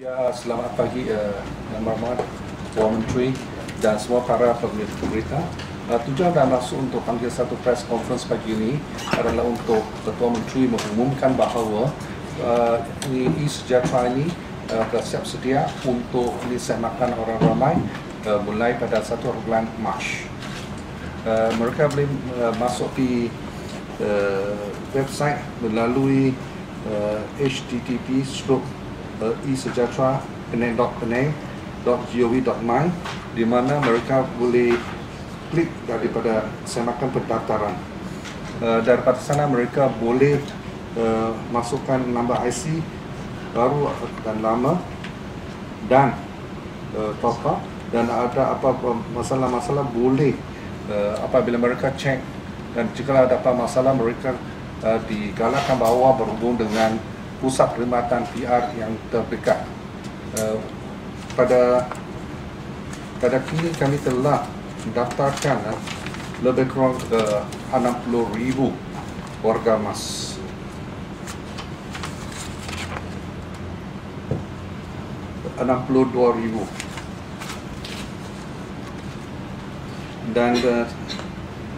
Ya, selamat pagi uh, Yang Berhormat Tuan Menteri dan semua para pemerintah. Uh, tujuan dan maksud untuk panggil satu press conference pagi ini adalah untuk Ketua Menteri mengumumkan bahawa uh, ini e-sejahtera ini uh, siap sedia untuk disemakan orang ramai uh, mulai pada satu bulan Mac. Uh, mereka boleh uh, masuk di uh, website melalui uh, http stroke uh, e-sejahtera penang.penang.gov.my di mana mereka boleh klik daripada semakan pendaftaran. Uh, daripada sana mereka boleh uh, masukkan nombor IC baru dan lama dan uh, top up dan ada apa masalah-masalah boleh uh, apabila mereka cek dan jika ada apa masalah mereka uh, digalakkan bahawa berhubung dengan pusat perkhidmatan PR yang terdekat. Uh, pada pada kini kami telah mendaftarkan uh, lebih kurang uh, 60,000 warga mas. enam puluh dua ribu dan uh,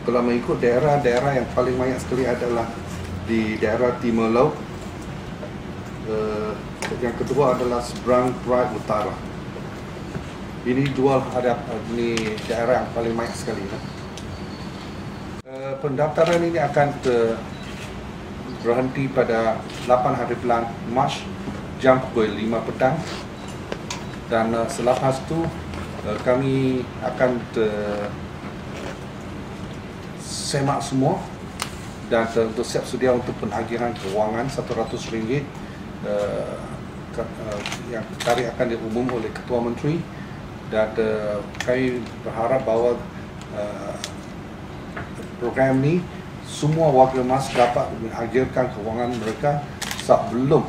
kalau mengikut daerah-daerah yang paling banyak sekali adalah di daerah Timur Laut uh, yang kedua adalah seberang Perak Utara. Ini dua ada ini daerah yang paling banyak sekali. Uh, pendaftaran ini akan berhenti pada 8 hari bulan Mac jam pukul 5 petang dan uh, selepas itu uh, kami akan semak semua dan untuk siap sedia untuk penagihan kewangan RM100 uh, uh, yang tarik akan diumum oleh Ketua Menteri dan uh, kami berharap bahawa program ini semua warga mas dapat mengakhirkan kewangan mereka sebelum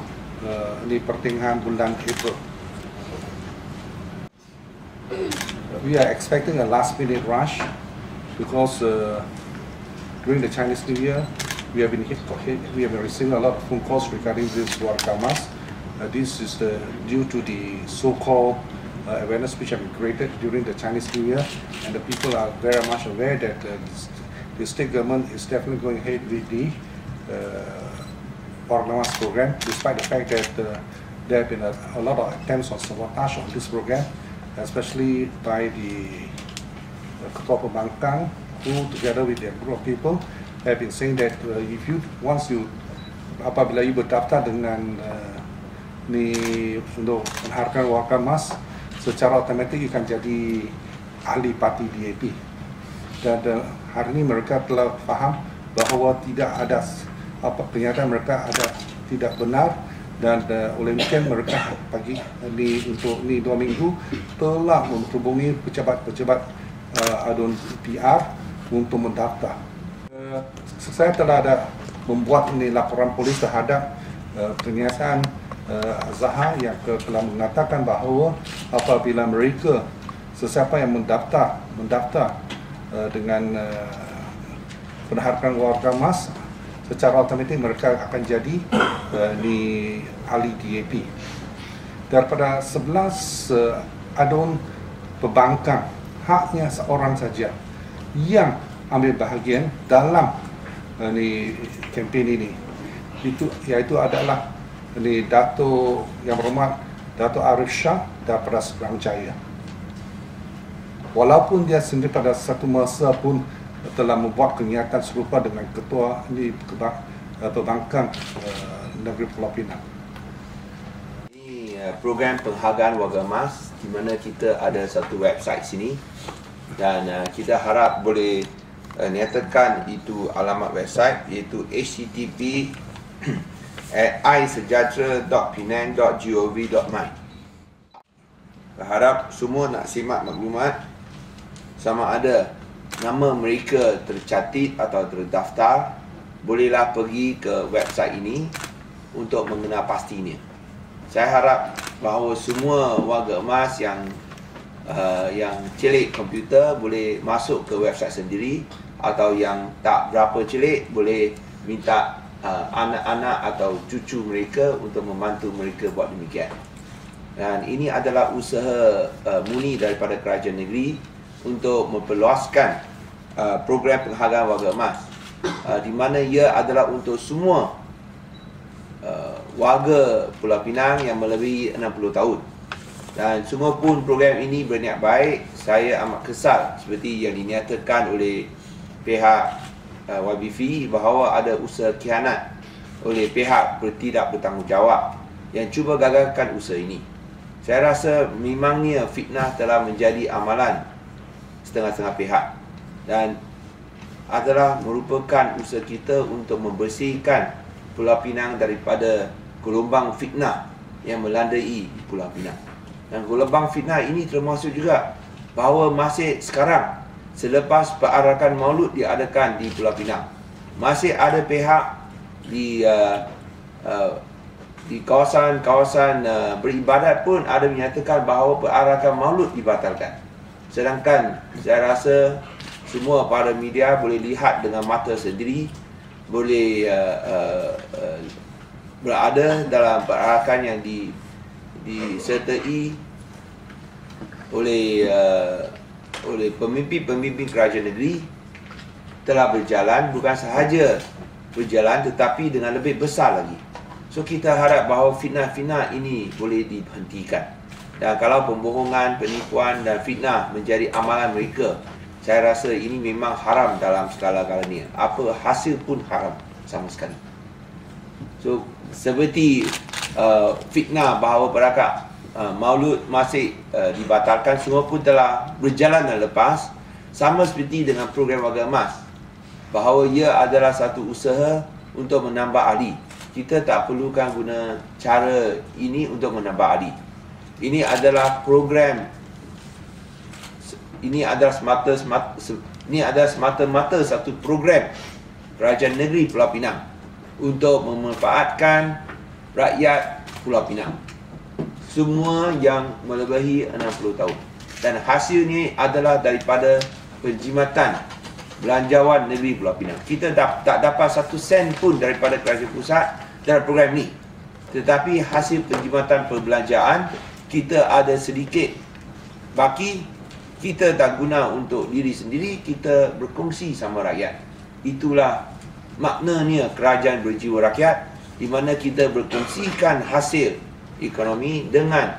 ini pertengahan bulan April. We are expecting a last minute rush because uh, during the Chinese New Year we have been hit, we have receiving a lot of phone calls regarding this Warkamas. Uh, this is the, due to the so-called uh, awareness which have been created during the Chinese New Year, and the people are very much aware that uh, the state government is definitely going ahead with the uh, program, despite the fact that uh, there have been a, a, lot of attempts on sabotage on this program, especially by the uh, Ketua Pembangkang, who together with their group of people have been saying that uh, if you once you apabila you berdaftar dengan uh, ni untuk menghargai wakil mas secara otomatik akan jadi ahli parti DAP dan uh, hari ini mereka telah faham bahawa tidak ada apa pernyataan mereka ada tidak benar. Dan uh, oleh mungkin mereka pagi ni untuk ni dua minggu telah menghubungi pejabat-pejabat uh, adun PR untuk mendaftar. Saya telah ada membuat ini laporan polis terhadap uh, pernyataan uh, Zaha yang telah mengatakan bahawa apabila mereka sesiapa yang mendaftar mendaftar uh, dengan uh, penhargaan warga emas secara otomatik mereka akan jadi uh, di ahli DAP daripada 11 uh, adun pembangkang haknya seorang saja yang ambil bahagian dalam uh, ni kempen ini. Itu iaitu adalah ni Dato yang berhormat Dato Arif Shah daripada Seberang Jaya walaupun dia sendiri pada satu masa pun telah membuat kenyataan serupa dengan ketua ini pembangkang uh, negeri Pulau Pinang. Program penghargaan warga emas di mana kita ada satu website sini dan uh, kita harap boleh uh, nyatakan itu alamat website iaitu http isejahtera.penang.gov.my Berharap semua nak simak maklumat sama ada nama mereka tercatit atau terdaftar bolehlah pergi ke website ini untuk mengenal pastinya. Saya harap bahawa semua warga emas yang uh, yang celik komputer boleh masuk ke website sendiri atau yang tak berapa celik boleh minta uh, anak-anak atau cucu mereka untuk membantu mereka buat demikian. Dan ini adalah usaha uh, muni daripada kerajaan negeri untuk memperluaskan uh, program penghargaan warga emas uh, di mana ia adalah untuk semua uh, warga Pulau Pinang yang melebihi 60 tahun. Dan semua pun program ini berniat baik. Saya amat kesal seperti yang dinyatakan oleh pihak uh, YBV bahawa ada usaha kianat oleh pihak bertidak bertanggungjawab yang cuba gagalkan usaha ini. Saya rasa memangnya fitnah telah menjadi amalan setengah-setengah pihak dan adalah merupakan usaha kita untuk membersihkan Pulau Pinang daripada gelombang fitnah yang melandai Pulau Pinang. Dan gelombang fitnah ini termasuk juga bahawa masih sekarang selepas perarakan maulud diadakan di Pulau Pinang masih ada pihak di uh, uh, di kawasan-kawasan uh, beribadat pun ada menyatakan bahawa perarakan maulud dibatalkan. Sedangkan saya rasa semua para media boleh lihat dengan mata sendiri boleh uh, uh, uh, berada dalam perarakan yang di disertai oleh uh, oleh pemimpin-pemimpin kerajaan negeri telah berjalan bukan sahaja berjalan tetapi dengan lebih besar lagi. So kita harap bahawa fitnah-fitnah ini boleh dihentikan. Dan kalau pembohongan, penipuan dan fitnah menjadi amalan mereka, saya rasa ini memang haram dalam segala-galanya. Apa hasil pun haram sama sekali. So seperti uh, fitnah bahawa perakak uh, maulud masih uh, dibatalkan semua pun telah berjalan dan lepas sama seperti dengan program warga emas. Bahawa ia adalah satu usaha untuk menambah ahli. Kita tak perlukan guna cara ini untuk menambah ahli. Ini adalah program. Ini adalah semata semata ini adalah semata-mata satu program kerajaan negeri Pulau Pinang untuk memanfaatkan rakyat Pulau Pinang. Semua yang melebihi 60 tahun. Dan hasilnya adalah daripada penjimatan belanjawan negeri Pulau Pinang. Kita tak, tak dapat satu sen pun daripada kerajaan pusat dalam program ni. Tetapi hasil penjimatan perbelanjaan kita ada sedikit baki kita tak guna untuk diri sendiri kita berkongsi sama rakyat. Itulah maknanya kerajaan berjiwa rakyat di mana kita berkongsikan hasil ekonomi dengan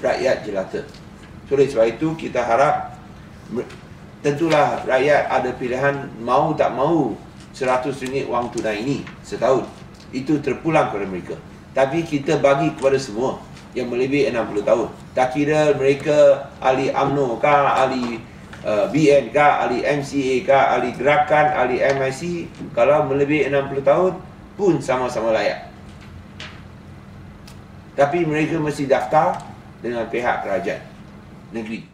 rakyat jelata. Oleh sebab itu kita harap tentulah rakyat ada pilihan mau tak mau 100 ringgit wang tunai ini setahun. Itu terpulang kepada mereka. Tapi kita bagi kepada semua yang melebihi 60 tahun. Tak kira mereka ahli UMNO kah ahli uh, BN kah ahli MCA kah ahli gerakan ahli MIC kalau melebihi 60 tahun pun sama-sama layak. Tapi mereka mesti daftar dengan pihak kerajaan negeri